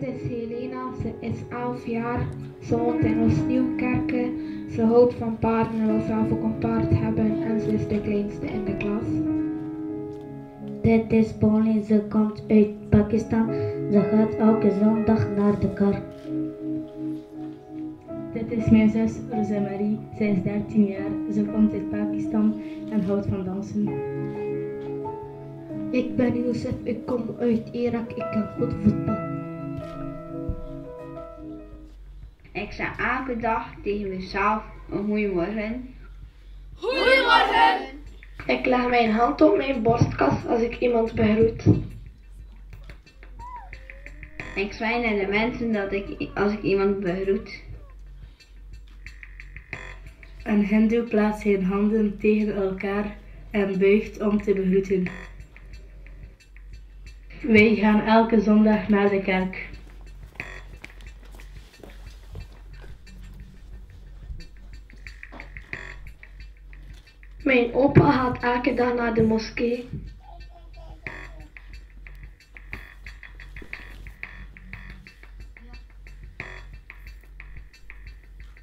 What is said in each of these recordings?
Dit is Helena, ze is 11 jaar. Ze woont in Oost-Nieuwkerken. Ze houdt van paarden en wil zelf ook een paard hebben en ze is de kleinste in de klas. Dit is Pauline, ze komt uit Pakistan. Ze gaat elke zondag naar de kar. Dit is mijn zus Rosemarie. Zij is 13 jaar. Ze komt uit Pakistan en houdt van dansen. Ik ben Youssef, ik kom uit Irak, ik kan goed voetbal. Ik zeg elke dag tegen mezelf een goeiemorgen. Goedemorgen! Ik leg mijn hand op mijn borstkas als ik iemand begroet. Ik zwaai naar de mensen dat ik, als ik iemand begroet. Een hindoe plaatst zijn handen tegen elkaar en buigt om te begroeten. Wij gaan elke zondag naar de kerk. Mijn opa gaat elke dag naar de moskee.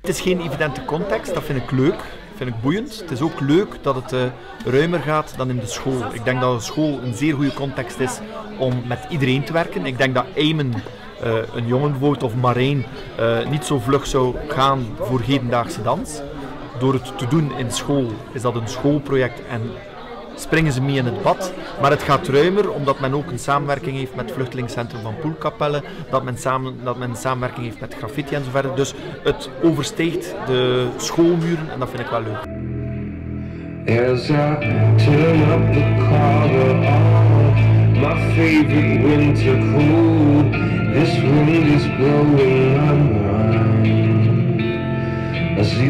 Het is geen evidente context, dat vind ik leuk, vind ik boeiend. Het is ook leuk dat het uh, ruimer gaat dan in de school. Ik denk dat de school een zeer goede context is om met iedereen te werken. Ik denk dat Eamon, uh, een jongen of Marijn, uh, niet zo vlug zou gaan voor hedendaagse dans. Door het te doen in school is dat een schoolproject en springen ze mee in het bad. Maar het gaat ruimer omdat men ook een samenwerking heeft met het Vluchtelingscentrum van Poelkapelle, dat men, samen, dat men samenwerking heeft met graffiti en verder. Dus het oversteekt de schoolmuren en dat vind ik wel leuk. Up the winter this is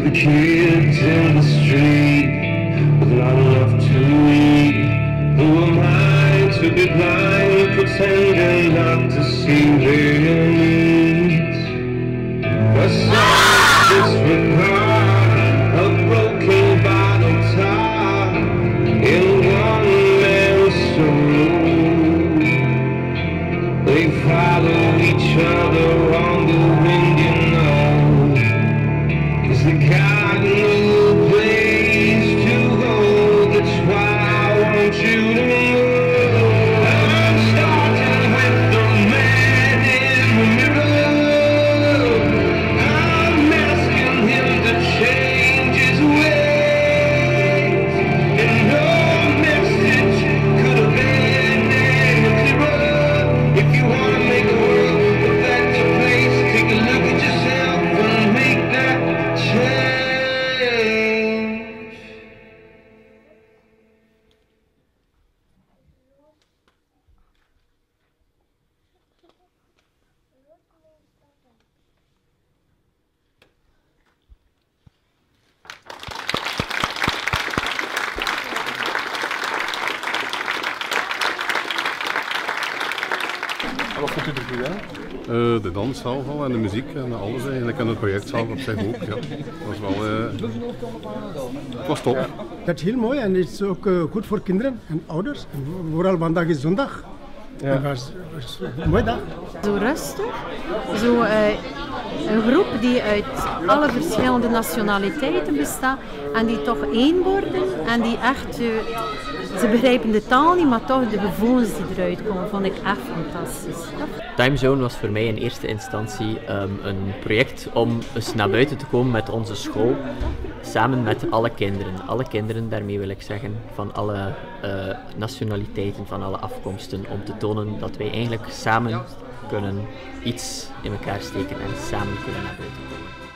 the kids in the street with not enough to Er goed aan? Eh, de dans zelf al en de muziek en alles eigenlijk. En het project zelf op zich ook. Ja. Dat was wel... eh, het was top. Dat is heel mooi en het is ook eh, goed voor kinderen en ouders. En vooral vandaag is zondag. Ja. Het was, was een mooie dag. Zo rustig. Zo eh, een groep die uit alle verschillende nationaliteiten bestaat en die toch één worden en die echt, eh, ze begrijpen de taal niet, maar toch de gevoelens die eruit komen, vond ik echt fantastisch. Timezone was voor mij in eerste instantie ehm, een project om eens naar buiten te komen met onze school. Samen met alle kinderen. Alle kinderen, daarmee wil ik zeggen, van alle eh, nationaliteiten, van alle afkomsten. Om te tonen dat wij eigenlijk samen kunnen iets in elkaar steken en samen kunnen naar buiten komen.